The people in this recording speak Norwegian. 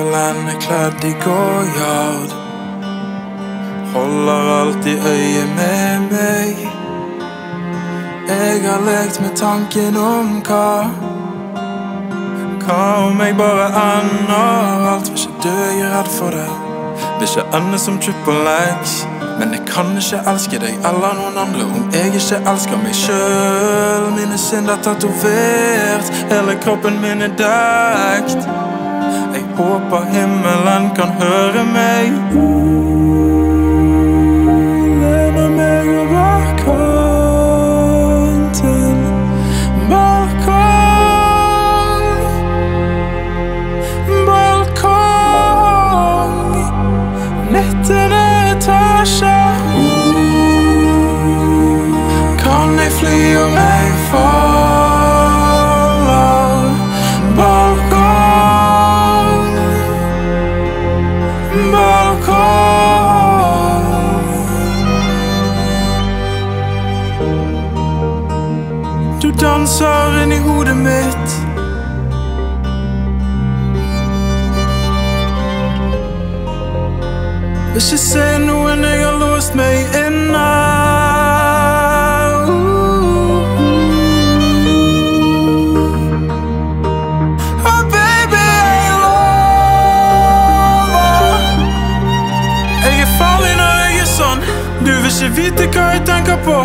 er kledd i gåjard. Holder alltid øye med meg. Jeg har lekt med tanken om hva Hva om jeg bare ender alt? Vil ikke dø, jeg er redd for det. Vil ikke ende som triple X. Men jeg kan ikke elske deg eller noen andre om jeg ikke elsker meg sjøl. Mine synder tatovert, hele kroppen min er dekt. Jeg håper himmelen kan høre meg. Danser inni hodet mitt. Vil ikke se noen jeg har låst meg inne. Oh, baby, jeg lover. Jeg er farlig når jeg er sånn. Du vil ikke vite hva jeg tenker på.